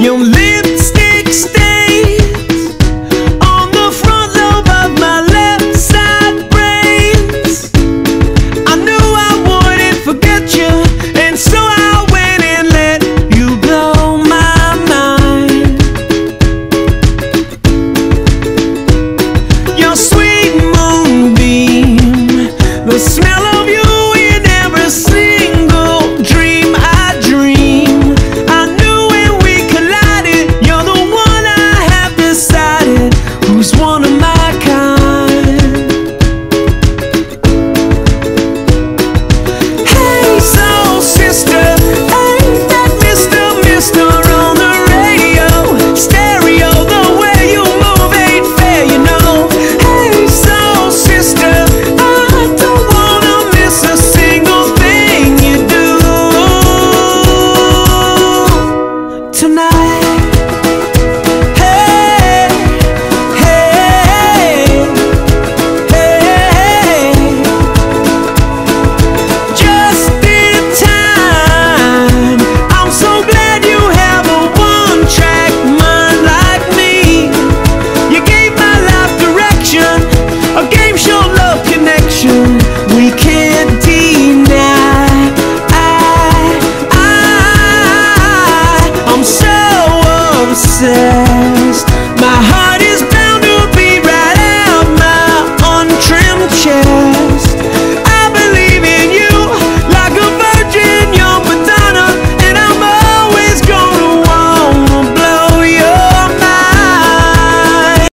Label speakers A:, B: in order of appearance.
A: Your lipstick who's one of my kind. Hey, soul sister, ain't that Mister Mister on the radio? Stereo, the way you move ain't fair, you know. Hey, soul sister, I don't wanna miss a single thing you do tonight. said